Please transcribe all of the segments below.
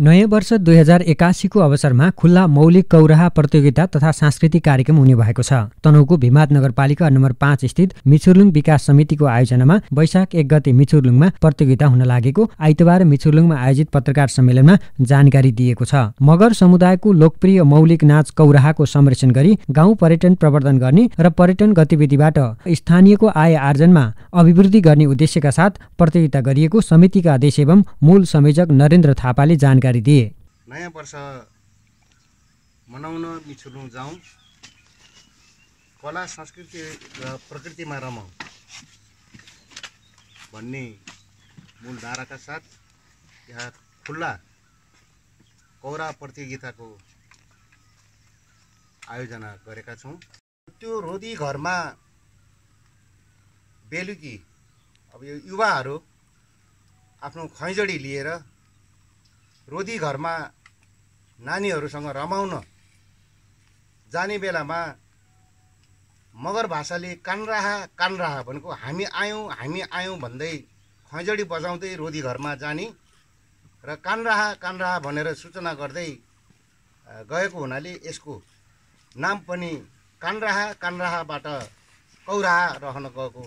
नयाँ वर्ष दुई हजार एकासीको अवसरमा खुल्ला मौलिक कौराहा प्रतियोगिता तथा सांस्कृतिक कार्यक्रम हुने भएको छ। तनहुको भिमाद नगरपालिका नम्बर पाँच स्थित मिछुर्लुङ विकास समितिको आयोजनामा वैशाख एक गते मिछुर्लुङमा प्रतियोगिता हुन लागेको आइतबार मिछुर्लुङमा आयोजित पत्रकार सम्मेलनमा जानकारी दिएको छ। मगर समुदायको लोकप्रिय मौलिक नाच कौराहाको संरक्षण गरी गाउँ पर्यटन प्रवर्धन गर्ने र पर्यटन गतिविधिबाट स्थानीयको आय आर्जनमा अभिवृद्धि गर्ने उद्देश्यका साथ प्रतियोगिता गरिएको समितिका अध्यक्ष एवं मूल संयोजक नरेन्द्र थापाले जानकारी जानकारी दिए। नयाँ वर्ष मनाउन मिछुलुङ जाउँ। कला संस्कृति र प्रकृतिमा रमाउँ भन्ने मूल धाराका साथ यहाँ खुल्ला कौरा प्रतियोगिताको आयोजना गरेका छौँ। त्यो रोदी घरमा बेलुकी अब यो युवाहरू आफ्नो खैँजडी लिएर रोदी घरमा नानीहरूसँग रमाउन जाने बेलामा मगर भाषाले कानराहा कानराहा भनेको हामी आयौँ हामी आयौँ भन्दै खैँजडी बजाउँदै रोदी घरमा जाने र कानराहा कानराहा भनेर सूचना गर्दै गएको हुनाले यसको नाम पनि कानराहा कानराहाबाट कौराहा रहन गएको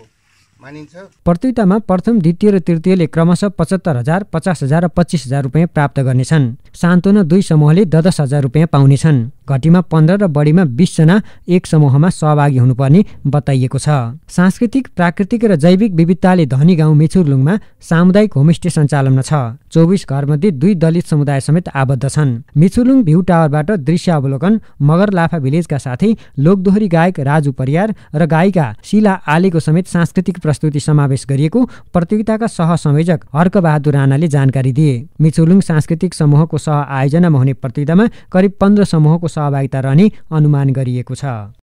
प्रतियोगितामा प्रथम द्वितीय र तृतीयले क्रमशः पचहत्तर हजार पचास हजार र पच्चिस हजार रुपियाँ प्राप्त गर्नेछन्। सान्तोना दुई समूहले दस हजार रुपियाँ पाउनेछन्। घटीमा पन्ध्र र बढीमा बिसजना एक समूहमा सहभागी हुनुपर्ने बताइएको छ। सांस्कृतिक प्राकृतिक र जैविक विविधताले धनी गाउँ मिचुरलुङमा सामुदायिक होमस्टे सञ्चालनमा छ। चौबिस घरमध्ये दुई दलित समुदाय समेत आबद्ध छन्। मिचुरलुङ भ्यू टावरबाट दृश्य अवलोकन मगर लाफा भिलेजका साथै लोकदोहोरी गायक राजु परियार र गायिका शिला आलेको समेत सांस्कृतिक प्रस्तुति समावेश गरिएको प्रतियोगिताका सह संयोजक हर्कबहादुर राणाले जानकारी दिए। मिचुलुङ सांस्कृतिक समूहको सह आयोजनामा हुने प्रतियोगितामा करिब पन्ध्र समूहको सहभागिता रहने अनुमान गरिएको छ।